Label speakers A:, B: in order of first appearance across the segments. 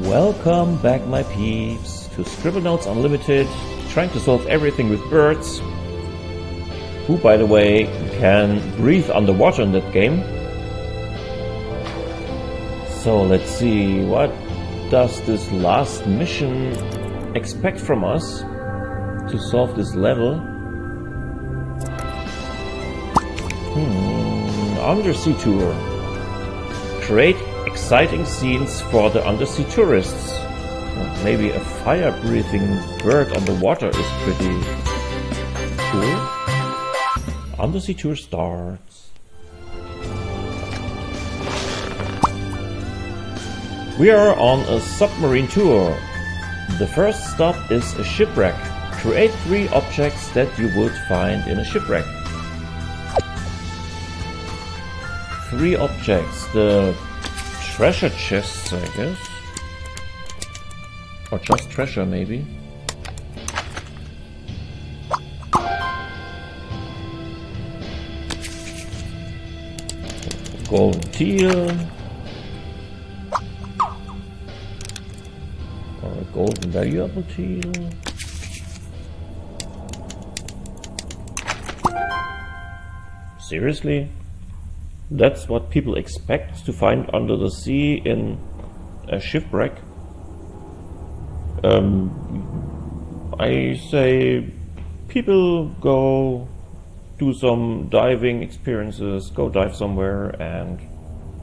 A: Welcome back, my peeps, to Scribblenauts Unlimited, trying to solve everything with birds, who, by the way, can breathe underwater in that game. So let's see, what does this last mission expect from us to solve this level? Hmm, undersea tour. Create exciting scenes for the undersea tourists. Maybe a fire-breathing bird on the water is pretty cool. Undersea tour starts. We are on a submarine tour. The first stop is a shipwreck. Create three objects that you would find in a shipwreck. Three objects. The treasure chests, I guess. Or just treasure, maybe. Golden teal. Or a golden valuable teal. Seriously? That's what people expect to find under the sea in a shipwreck. Um, I say people go do some diving experiences, go dive somewhere and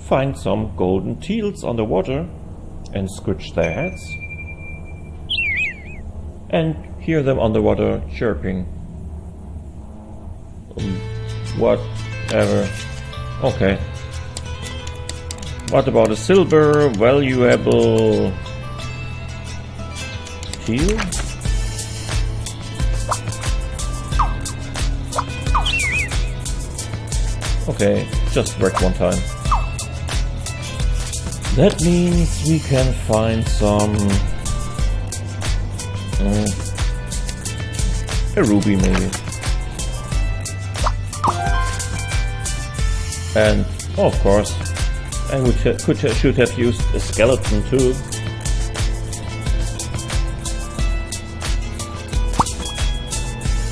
A: find some golden teals underwater and scratch their heads and hear them underwater chirping. Um, whatever. Okay. What about a silver valuable teal? Okay, just work one time. That means we can find some... Uh, a ruby maybe. And, oh, of course, I would could should have used a skeleton too.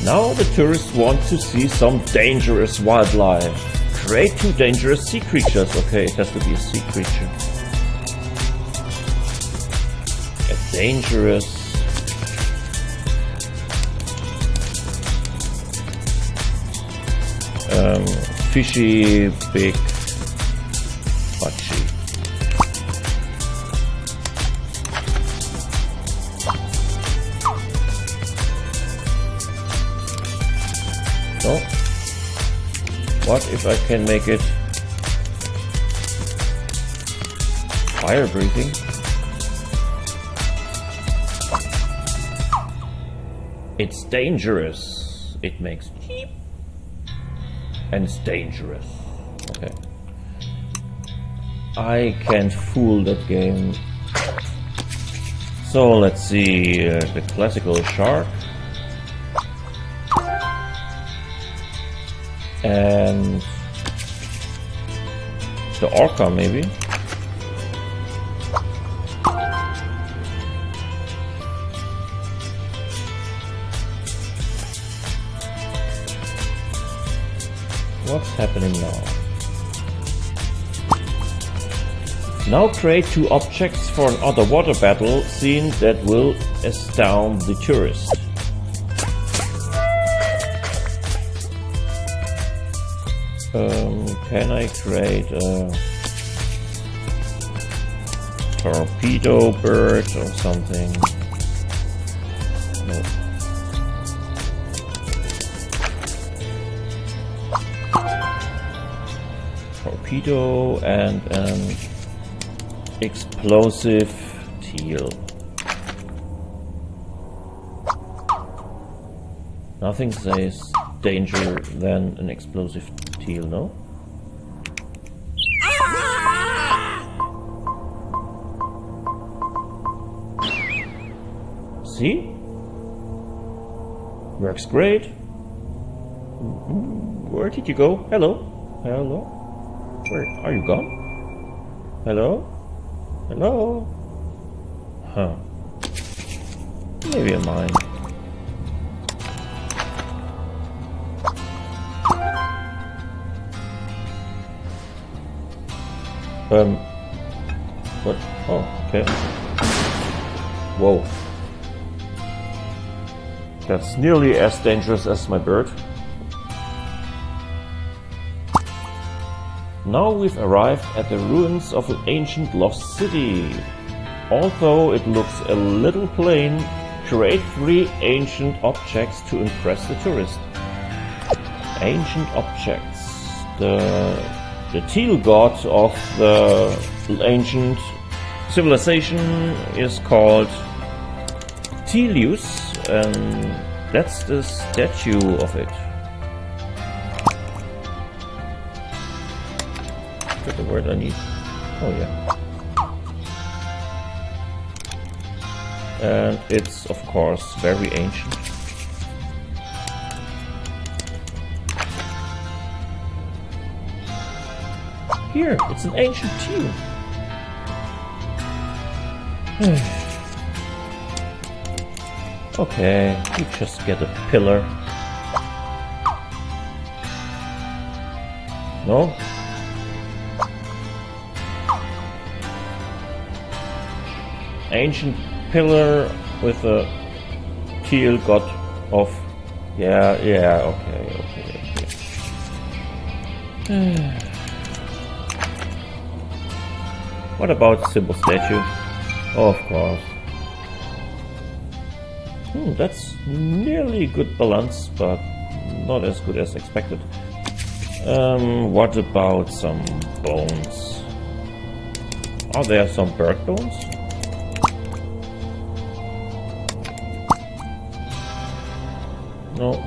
A: Now the tourists want to see some dangerous wildlife. Create two dangerous sea creatures. Okay, it has to be a sea creature. A dangerous fishy big. So, what if I can make it fire breathing? It's dangerous. It makes and it's dangerous. Okay. I can't fool that game. So let's see, uh, the classical shark. And the orca maybe. Happening now? Now create two objects for an underwater battle scene that will astound the tourist. Um, can I create a torpedo bird or something? Torpedo and an explosive teal. Nothing says danger than an explosive teal, no? See? Works great. Where did you go? Hello? Hello? Where are you gone? Hello? Hello? Huh. Maybe a mine. Um. What? Oh, okay. Whoa. That's nearly as dangerous as my bird. Now we've arrived at the ruins of an ancient lost city. Although it looks a little plain, create three ancient objects to impress the tourist. Ancient objects. The, the teal god of the ancient civilization is called Teleus, and that's the statue of it. Word I need. Oh yeah. And it's of course very ancient. Here, it's an ancient tune. okay, you just get a pillar. No? Ancient pillar with a teal god of... Yeah, yeah, okay, okay, okay. what about simple statue? Oh, of course. Hmm, that's nearly good balance, but not as good as expected. Um, what about some bones? Are there some bird bones? No.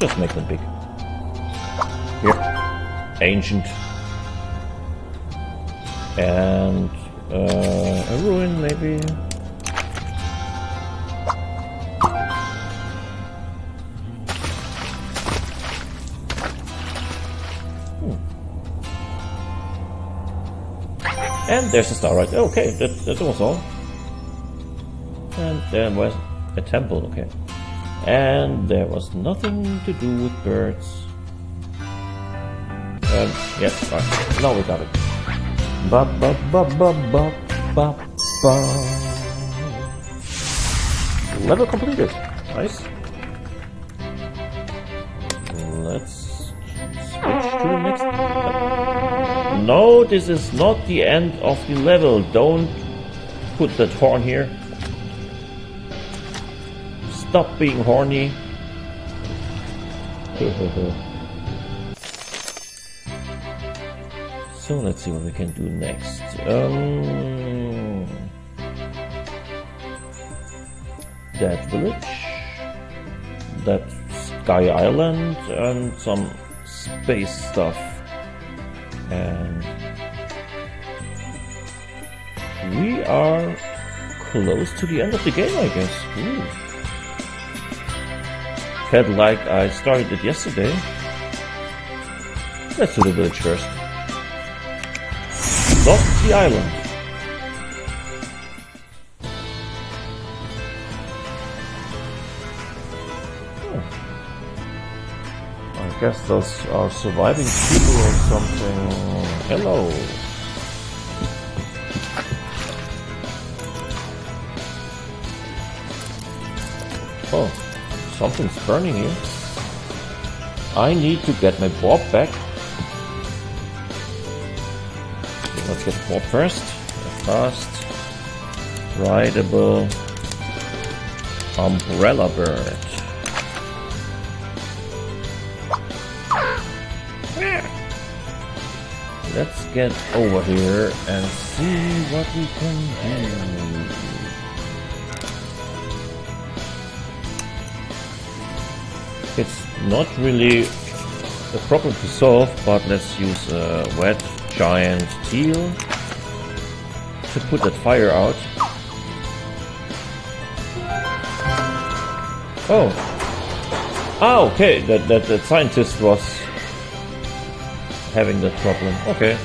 A: Just make them big. Here. Ancient. And uh, a ruin, maybe. Hmm. And there's a star right Okay, that, that was all. And there was a temple, okay. And there was nothing to do with birds. Um, yes, right. Now we got it. Ba ba ba ba ba ba ba. Level completed. Nice. Let's switch to the next. No, this is not the end of the level. Don't put that horn here. Stop being horny. so let's see what we can do next. Um, that village, that sky island, and some space stuff. And we are close to the end of the game, I guess. Ooh felt like I started it yesterday. Let's do the village first. Lost the island. Hmm. I guess those are surviving people or something. Hello. Something's burning here. I need to get my Bob back. Let's get Bob first. Fast, rideable umbrella bird. Let's get over here and see what we can do. Not really a problem to solve, but let's use a wet giant teal to put that fire out. Oh. Ah, okay, that, that, that scientist was having that problem. Okay.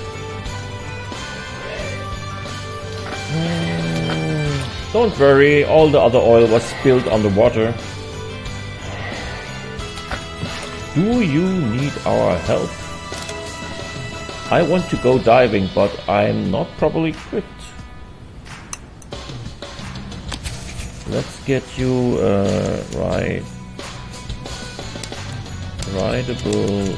A: Hmm. Don't worry, all the other oil was spilled on the water. Do you need our help? I want to go diving, but I'm not properly equipped. Let's get you uh, ride rideable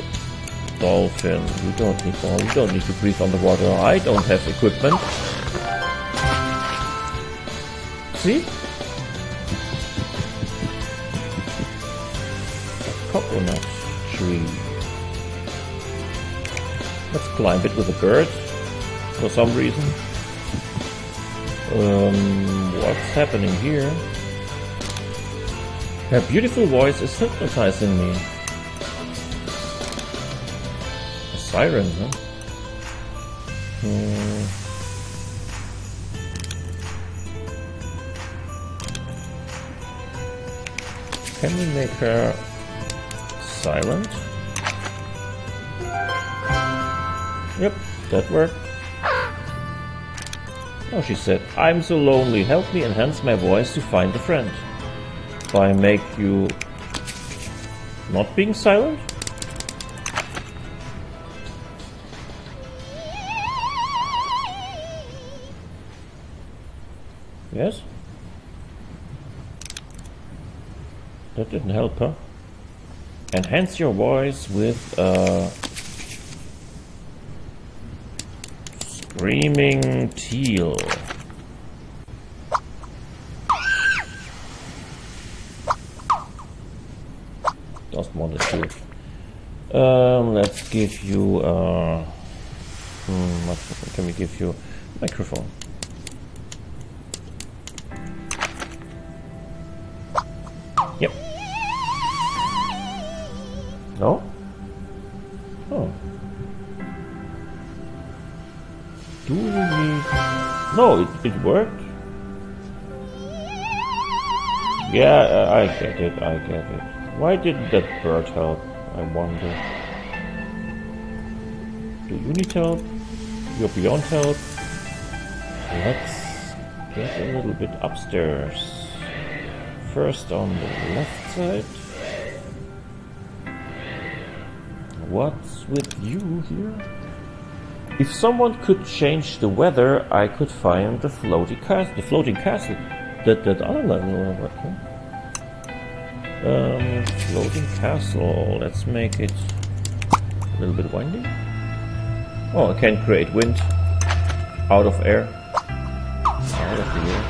A: dolphin. You don't need more. You don't need to breathe underwater. I don't have equipment. See? Coconut tree. Let's climb it with a bird for some reason. Um, what's happening here? Her beautiful voice is hypnotizing me. A siren, huh? Hmm. Can we make her silent? Yep, that worked. Oh, she said, I'm so lonely, help me enhance my voice to find a friend. By make you not being silent? Yes? That didn't help, huh? Enhance your voice with a Screaming Teal. Doesn't want to shoot. Um, let's give you. Uh, hmm, what can we give you? Microphone. It, worked. Yeah, uh, I get it, I get it. Why didn't that bird help? I wonder. Do you need help? You're beyond help. Let's get a little bit upstairs. First on the left side. What's with you here? If someone could change the weather, I could find the floating castle. The floating castle. That that other level. Um, floating castle. Let's make it a little bit windy. Oh, I can create wind out of air. Out of the air.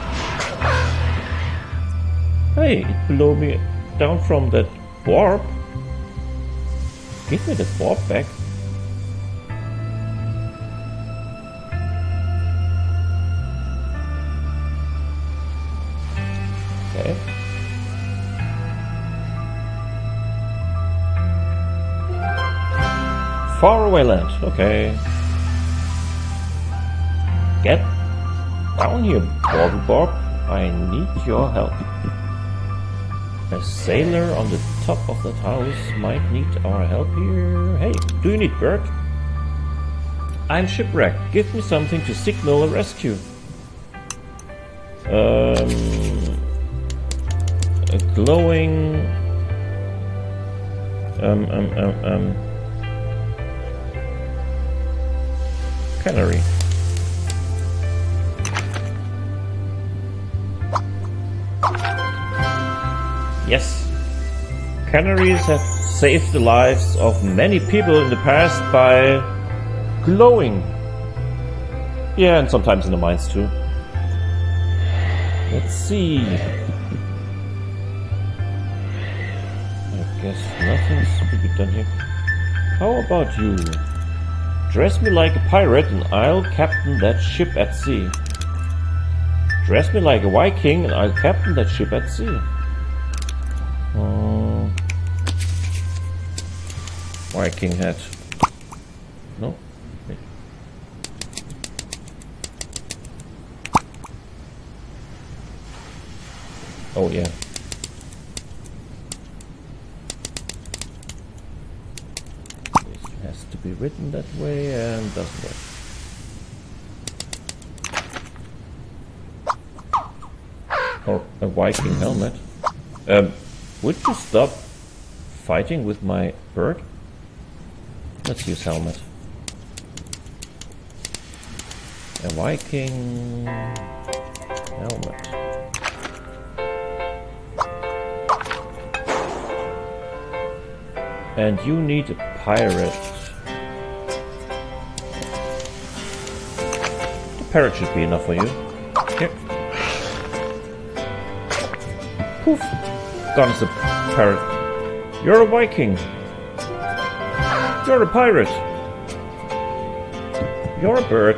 A: Hey, it blew me down from that warp. Give me the warp back. Faraway land. Okay. Get down here, Bob Bob. I need your help. A sailor on the top of that house might need our help here. Hey, do you need Bert? I'm shipwrecked. Give me something to signal a rescue. Um, a glowing. Um, um, um, um. Yes. Canaries have saved the lives of many people in the past by glowing. Yeah, and sometimes in the mines too. Let's see. I guess nothing's to be done here. How about you? Dress me like a pirate and I'll captain that ship at sea. Dress me like a Viking and I'll captain that ship at sea. Uh, Viking hat. No? Oh yeah. This has to be written that way and doesn't work. Or a Viking helmet. Um, would you stop fighting with my bird? Let's use helmet. A Viking helmet. And you need a pirate. Parrot should be enough for you. Here. Poof! Gone is the parrot. You're a Viking. You're a pirate. You're a bird.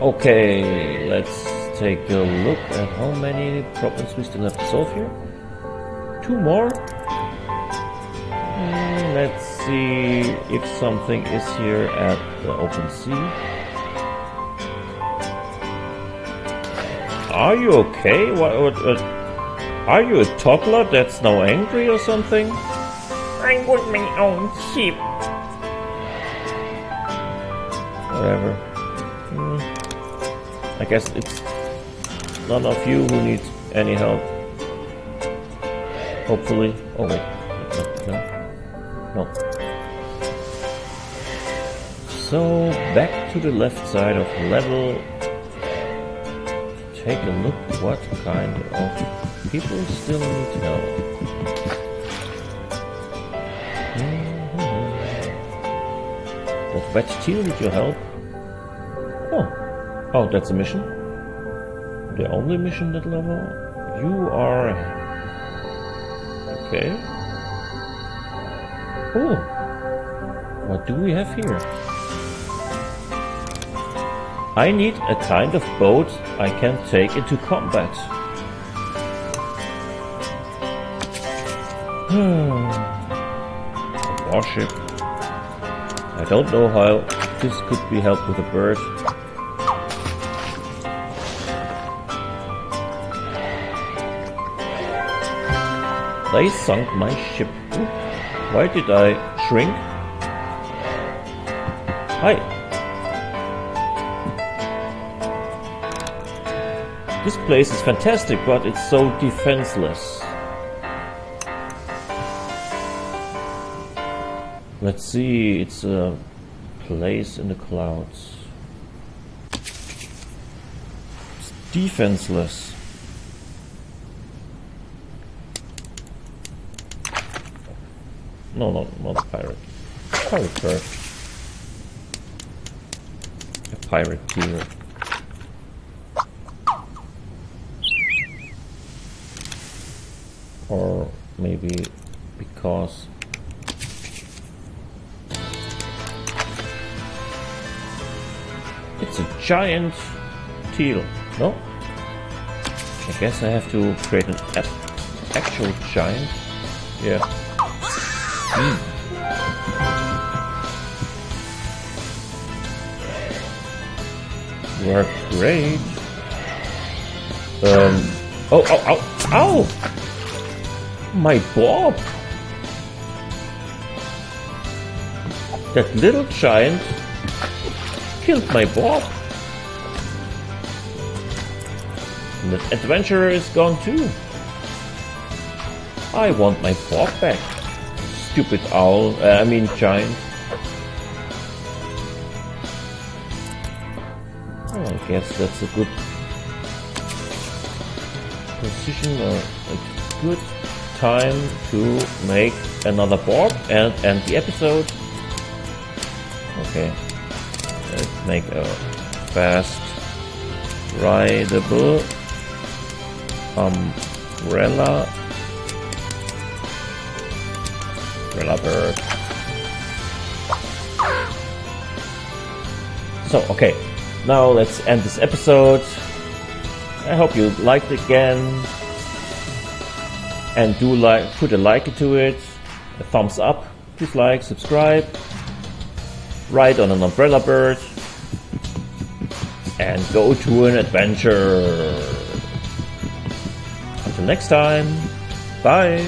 A: Okay, let's take a look at how many problems we still have to solve here. Two more. Let's see if something is here at the open sea. Are you okay? What, what, what, are you a toddler that's now angry or something?
B: I want my own ship.
A: Whatever. Hmm. I guess it's none of you who needs any help. Hopefully. Oh wait. No. No. So back to the left side of the level. Take a look what kind of people still need help. Mm-hmm. Does Wet Teal need your help? Oh. Oh, that's a mission? The only mission that level? You are... Okay. Oh. What do we have here? I need a kind of boat I can take into combat. a warship. I don't know how this could be helped with a bird. They sunk my ship. Why did I shrink? Hi. This place is fantastic, but it's so defenseless. Let's see, it's a place in the clouds. It's defenseless. No, no, not a pirate. Pirate bird. A pirate deer. Or maybe because it's a giant teal. No? I guess I have to create an actual giant. Yeah. Mm. Are great. Um. Oh, oh, oh, ow! My Bob! That little giant killed my Bob. And the adventurer is gone too. I want my Bob back stupid owl, uh, I mean giant. Oh, I guess that's a good position, uh, a good time to make another board and end the episode. Okay, let's make a fast rideable umbrella Bird. So, okay, now let's end this episode. I hope you liked it again. And do like, put a like to it, a thumbs up, please like, subscribe, ride on an umbrella bird, and go to an adventure. Until next time, bye.